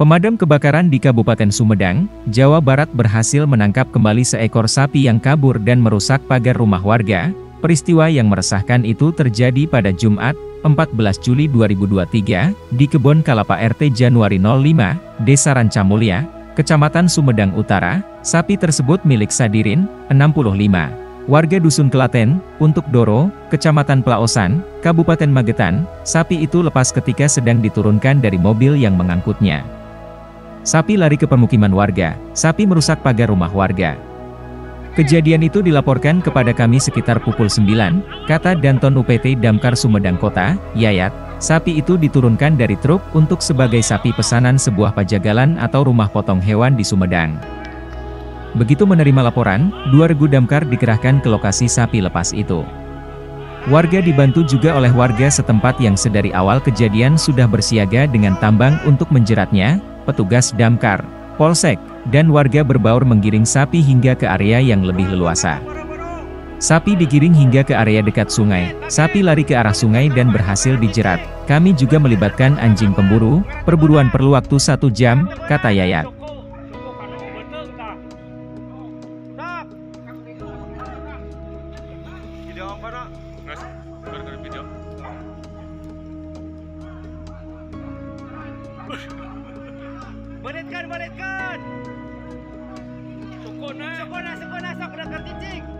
Pemadam kebakaran di Kabupaten Sumedang, Jawa Barat berhasil menangkap kembali seekor sapi yang kabur dan merusak pagar rumah warga. Peristiwa yang meresahkan itu terjadi pada Jumat, 14 Juli 2023, di Kebon Kalapa RT Januari 05, Desa Rancamulya, Kecamatan Sumedang Utara. Sapi tersebut milik Sadirin, 65 warga Dusun Kelaten, untuk Doro, Kecamatan Plaosan, Kabupaten Magetan, sapi itu lepas ketika sedang diturunkan dari mobil yang mengangkutnya. Sapi lari ke permukiman warga, sapi merusak pagar rumah warga. Kejadian itu dilaporkan kepada kami sekitar pukul 9, kata Danton UPT Damkar Sumedang Kota, Yayat, sapi itu diturunkan dari truk untuk sebagai sapi pesanan sebuah pajagalan atau rumah potong hewan di Sumedang. Begitu menerima laporan, dua regu damkar dikerahkan ke lokasi sapi lepas itu. Warga dibantu juga oleh warga setempat yang sedari awal kejadian sudah bersiaga dengan tambang untuk menjeratnya, petugas damkar, polsek, dan warga berbaur menggiring sapi hingga ke area yang lebih leluasa. Sapi digiring hingga ke area dekat sungai, sapi lari ke arah sungai dan berhasil dijerat. Kami juga melibatkan anjing pemburu, perburuan perlu waktu satu jam, kata Yayat. Apa nak? Guys, gara-gara video. Baletkan, baletkan. Sukun eh. Sokona, sokona, sok berangkat cicing.